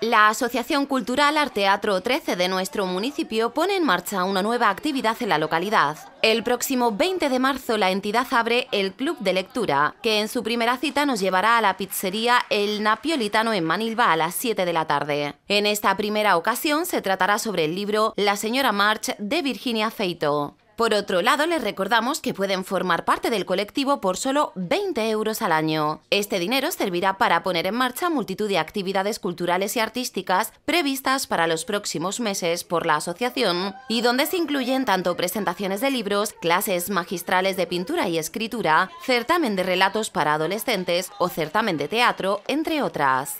La Asociación Cultural Arteatro 13 de nuestro municipio pone en marcha una nueva actividad en la localidad. El próximo 20 de marzo la entidad abre el Club de Lectura, que en su primera cita nos llevará a la pizzería El Napolitano en Manilva a las 7 de la tarde. En esta primera ocasión se tratará sobre el libro La señora March de Virginia Feito. Por otro lado, les recordamos que pueden formar parte del colectivo por solo 20 euros al año. Este dinero servirá para poner en marcha multitud de actividades culturales y artísticas previstas para los próximos meses por la asociación y donde se incluyen tanto presentaciones de libros, clases magistrales de pintura y escritura, certamen de relatos para adolescentes o certamen de teatro, entre otras.